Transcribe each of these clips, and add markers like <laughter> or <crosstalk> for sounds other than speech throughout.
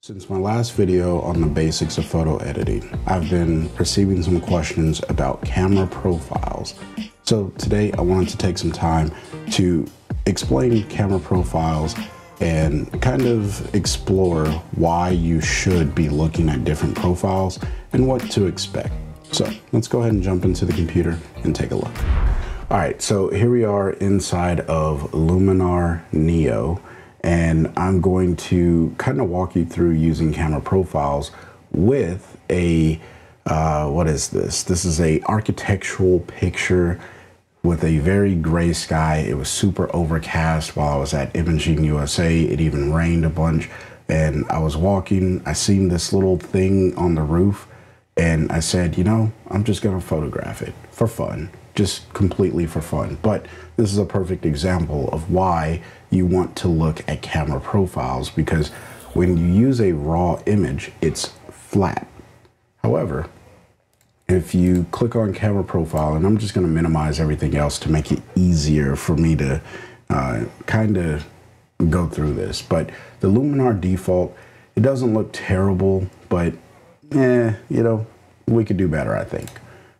Since my last video on the basics of photo editing, I've been receiving some questions about camera profiles. So today I wanted to take some time to explain camera profiles and kind of explore why you should be looking at different profiles and what to expect. So let's go ahead and jump into the computer and take a look. All right, so here we are inside of Luminar Neo and I'm going to kind of walk you through using camera profiles with a uh, what is this? This is a architectural picture with a very gray sky. It was super overcast while I was at Imaging USA. It even rained a bunch, and I was walking. I seen this little thing on the roof, and I said, you know, I'm just gonna photograph it for fun just completely for fun. But this is a perfect example of why you want to look at camera profiles because when you use a raw image, it's flat. However, if you click on camera profile, and I'm just gonna minimize everything else to make it easier for me to uh, kind of go through this. But the Luminar default, it doesn't look terrible, but eh, you know, we could do better, I think.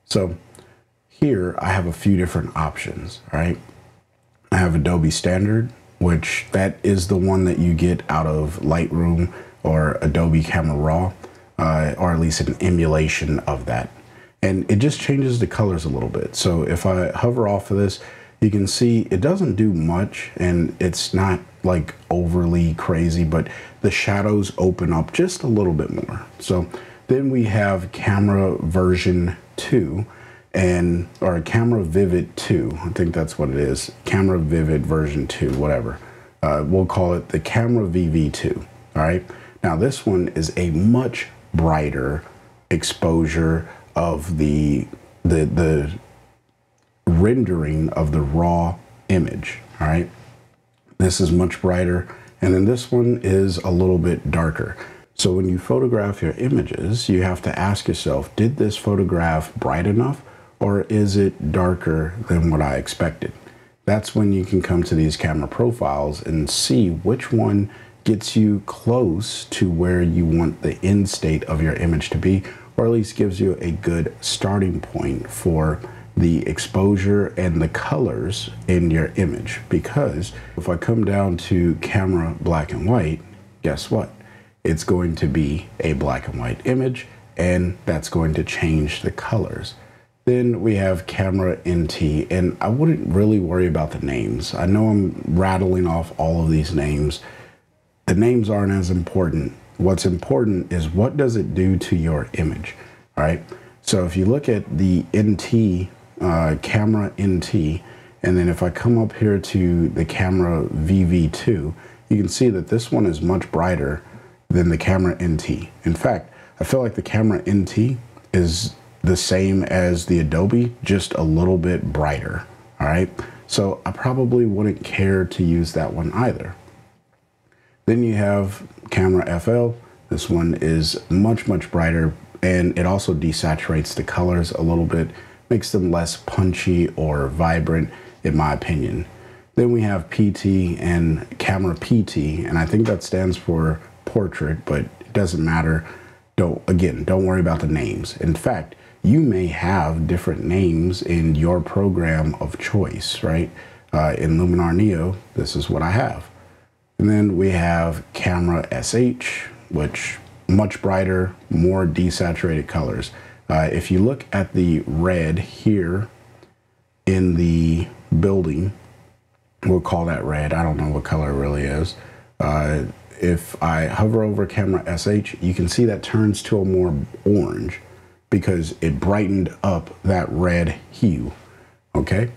So here, I have a few different options, right? I have Adobe Standard, which that is the one that you get out of Lightroom or Adobe Camera Raw, uh, or at least an emulation of that. And it just changes the colors a little bit. So if I hover off of this, you can see it doesn't do much and it's not like overly crazy, but the shadows open up just a little bit more. So then we have camera version two, and or camera vivid 2 i think that's what it is camera vivid version 2 whatever. Uh, we'll call it the camera vv2 all right? Now this one is a much brighter exposure of the the the rendering of the raw image all right? This is much brighter and then this one is a little bit darker. So when you photograph your images you have to ask yourself did this photograph bright enough or is it darker than what I expected? That's when you can come to these camera profiles and see which one gets you close to where you want the end state of your image to be, or at least gives you a good starting point for the exposure and the colors in your image. Because if I come down to camera black and white, guess what? It's going to be a black and white image, and that's going to change the colors. Then we have camera NT, and I wouldn't really worry about the names. I know I'm rattling off all of these names. The names aren't as important. What's important is what does it do to your image, all right? So if you look at the NT, uh, camera NT, and then if I come up here to the camera VV2, you can see that this one is much brighter than the camera NT. In fact, I feel like the camera NT is the same as the Adobe, just a little bit brighter, all right? So I probably wouldn't care to use that one either. Then you have Camera FL. This one is much, much brighter and it also desaturates the colors a little bit, makes them less punchy or vibrant, in my opinion. Then we have PT and Camera PT, and I think that stands for portrait, but it doesn't matter. Don't, again, don't worry about the names. In fact, you may have different names in your program of choice, right? Uh, in Luminar Neo, this is what I have. And then we have camera SH, which much brighter, more desaturated colors. Uh, if you look at the red here in the building, we'll call that red. I don't know what color it really is. Uh, if I hover over camera SH, you can see that turns to a more orange because it brightened up that red hue. Okay.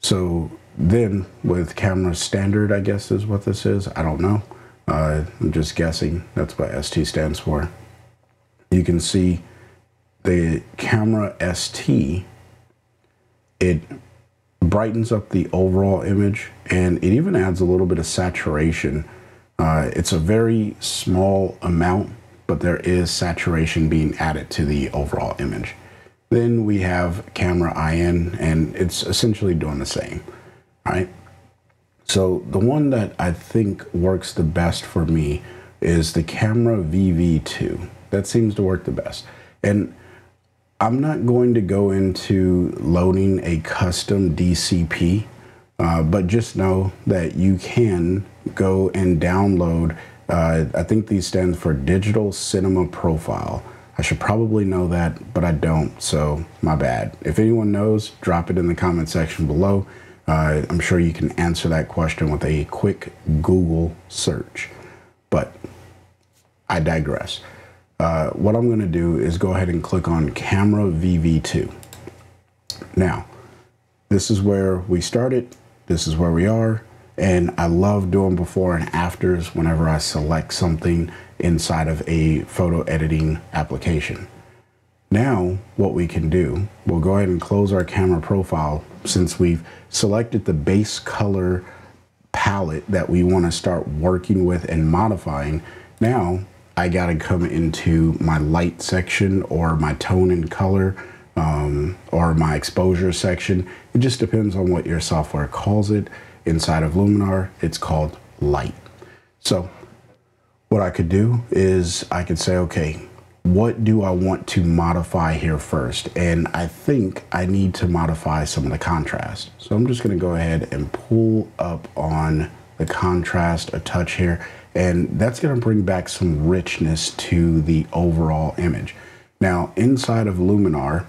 So then with camera standard, I guess is what this is. I don't know. Uh, I'm just guessing. That's what ST stands for. You can see the camera ST, it brightens up the overall image and it even adds a little bit of saturation. Uh, it's a very small amount but there is saturation being added to the overall image. Then we have camera IN, and it's essentially doing the same, right? So the one that I think works the best for me is the camera VV2. That seems to work the best. And I'm not going to go into loading a custom DCP, uh, but just know that you can go and download, uh, I think these stand for Digital Cinema Profile. I should probably know that, but I don't, so my bad. If anyone knows, drop it in the comment section below. Uh, I'm sure you can answer that question with a quick Google search. But I digress. Uh, what I'm going to do is go ahead and click on Camera VV2. Now, this is where we started. This is where we are. And I love doing before and afters whenever I select something inside of a photo editing application. Now, what we can do, we'll go ahead and close our camera profile since we've selected the base color palette that we want to start working with and modifying. Now, I got to come into my light section or my tone and color um, or my exposure section. It just depends on what your software calls it. Inside of Luminar, it's called light. So what I could do is I could say, okay, what do I want to modify here first? And I think I need to modify some of the contrast. So I'm just gonna go ahead and pull up on the contrast a touch here and that's going to bring back some richness to the overall image. Now, inside of Luminar,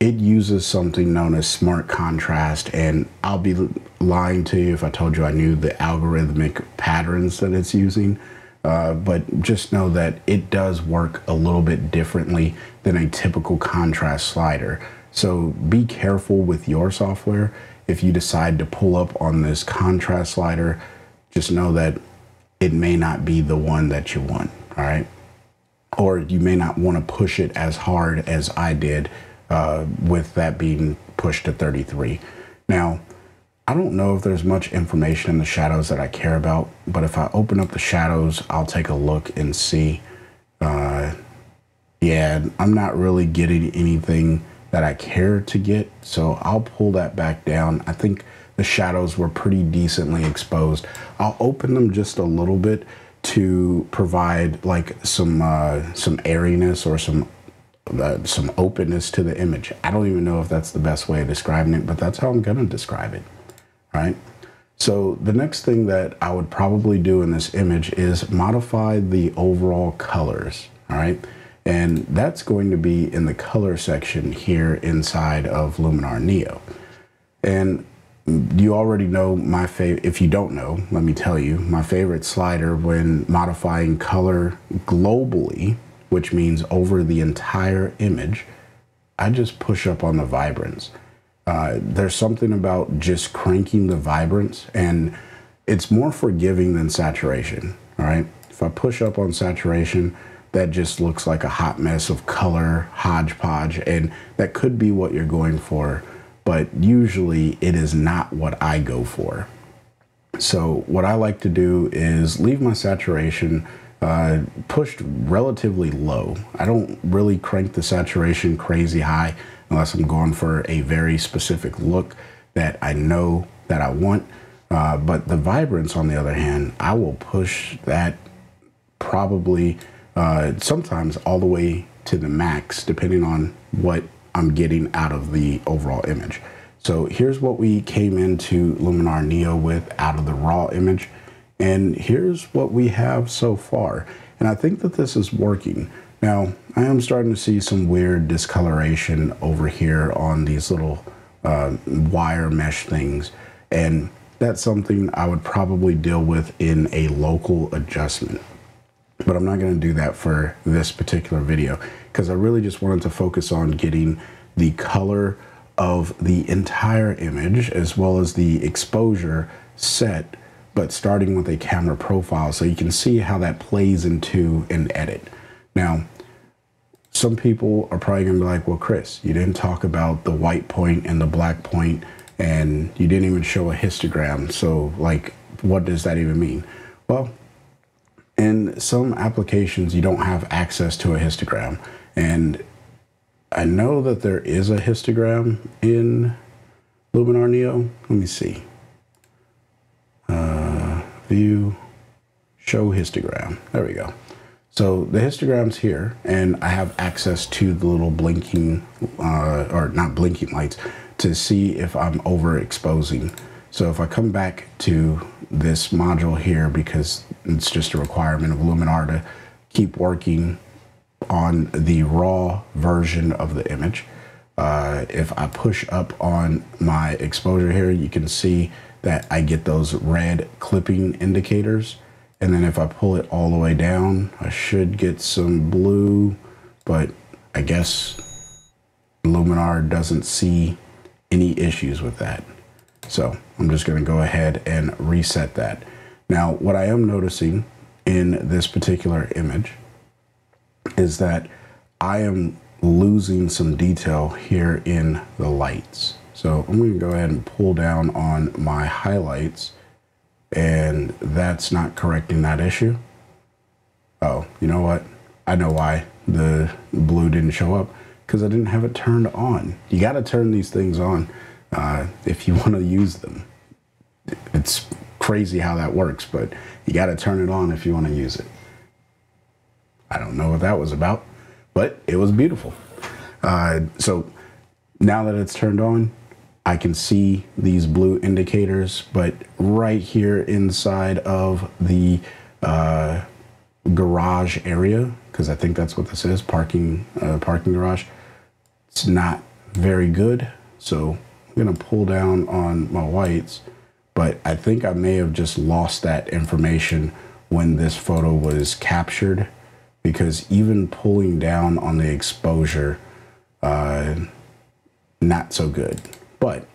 it uses something known as smart contrast, and I'll be lying to you if I told you I knew the algorithmic patterns that it's using. Uh, but just know that it does work a little bit differently than a typical contrast slider. So be careful with your software. If you decide to pull up on this contrast slider, just know that it may not be the one that you want, all right? Or you may not want to push it as hard as I did uh, with that being pushed to 33. Now, I don't know if there's much information in the shadows that I care about, but if I open up the shadows, I'll take a look and see. Uh, yeah, I'm not really getting anything that I care to get, so I'll pull that back down. I think the shadows were pretty decently exposed. I'll open them just a little bit to provide like some uh, some airiness or some uh, some openness to the image. I don't even know if that's the best way of describing it, but that's how I'm gonna describe it, right? So the next thing that I would probably do in this image is modify the overall colors, all right? And that's going to be in the color section here inside of Luminar Neo. And you already know my favorite. If you don't know, let me tell you, my favorite slider when modifying color globally, which means over the entire image, I just push up on the vibrance. Uh, there's something about just cranking the vibrance, and it's more forgiving than saturation. All right. If I push up on saturation, that just looks like a hot mess of color hodgepodge, and that could be what you're going for but usually it is not what I go for. So what I like to do is leave my saturation uh, pushed relatively low. I don't really crank the saturation crazy high unless I'm going for a very specific look that I know that I want. Uh, but the vibrance, on the other hand, I will push that probably uh, sometimes all the way to the max, depending on what I'm getting out of the overall image. So here's what we came into Luminar Neo with out of the raw image. And here's what we have so far. And I think that this is working. Now, I am starting to see some weird discoloration over here on these little uh, wire mesh things. And that's something I would probably deal with in a local adjustment. But I'm not going to do that for this particular video because I really just wanted to focus on getting the color of the entire image as well as the exposure set, but starting with a camera profile so you can see how that plays into an edit. Now, some people are probably gonna be like, well, Chris, you didn't talk about the white point and the black point and you didn't even show a histogram. So like, what does that even mean? Well, in some applications, you don't have access to a histogram. And I know that there is a histogram in Luminar Neo. Let me see. View, show histogram. There we go. So the histogram's here, and I have access to the little blinking, uh, or not blinking lights, to see if I'm overexposing. So if I come back to this module here, because it's just a requirement of Luminar to keep working on the raw version of the image, uh, if I push up on my exposure here, you can see that I get those red clipping indicators. And then if I pull it all the way down, I should get some blue, but I guess Luminar doesn't see any issues with that. So I'm just gonna go ahead and reset that. Now, what I am noticing in this particular image is that I am losing some detail here in the lights. So I'm gonna go ahead and pull down on my highlights and that's not correcting that issue. Oh, you know what? I know why the blue didn't show up because I didn't have it turned on. You got to turn these things on uh, if you <laughs> want to use them. It's crazy how that works, but you got to turn it on if you want to use it. I don't know what that was about, but it was beautiful. Uh, so now that it's turned on, I can see these blue indicators, but right here inside of the uh, garage area, because I think that's what this is, parking, uh, parking garage, it's not very good. So I'm gonna pull down on my whites, but I think I may have just lost that information when this photo was captured because even pulling down on the exposure, uh, not so good. But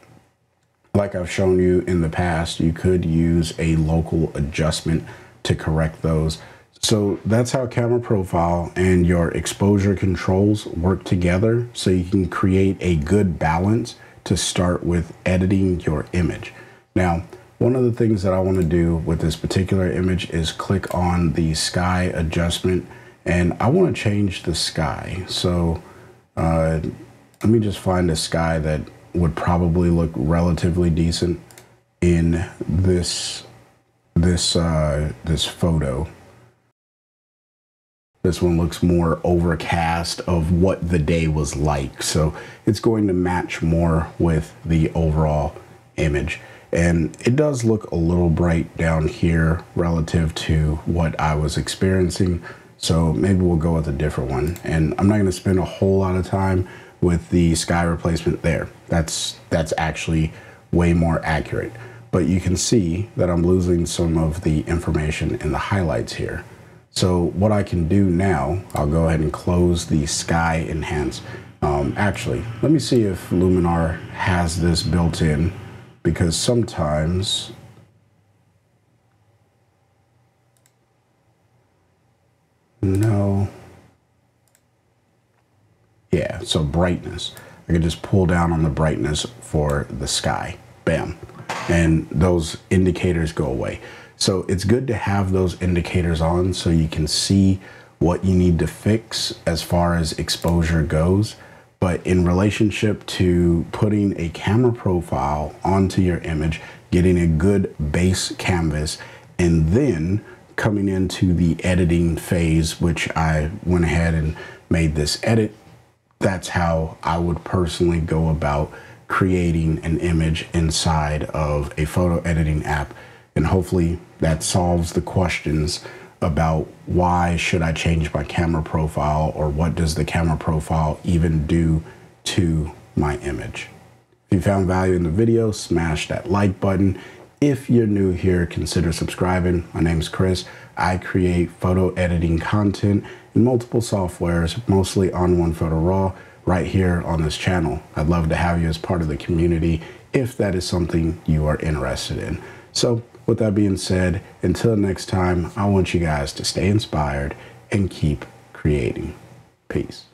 like I've shown you in the past, you could use a local adjustment to correct those. So that's how camera profile and your exposure controls work together so you can create a good balance to start with editing your image. Now, one of the things that I want to do with this particular image is click on the sky adjustment and I want to change the sky. So uh, let me just find a sky that would probably look relatively decent in this this uh, this photo. This one looks more overcast of what the day was like. So it's going to match more with the overall image. And it does look a little bright down here relative to what I was experiencing. So maybe we'll go with a different one. And I'm not gonna spend a whole lot of time with the sky replacement there. That's, that's actually way more accurate. But you can see that I'm losing some of the information in the highlights here. So what I can do now, I'll go ahead and close the sky enhance. Um, actually, let me see if Luminar has this built in because sometimes no yeah, so brightness. I can just pull down on the brightness for the sky. Bam. And those indicators go away. So it's good to have those indicators on so you can see what you need to fix as far as exposure goes. But in relationship to putting a camera profile onto your image, getting a good base canvas, and then coming into the editing phase, which I went ahead and made this edit that's how I would personally go about creating an image inside of a photo editing app. And hopefully that solves the questions about why should I change my camera profile or what does the camera profile even do to my image. If you found value in the video, smash that like button. If you're new here, consider subscribing. My name is Chris. I create photo editing content in multiple softwares, mostly on ON1 Photo Raw, right here on this channel. I'd love to have you as part of the community if that is something you are interested in. So with that being said, until next time, I want you guys to stay inspired and keep creating. Peace.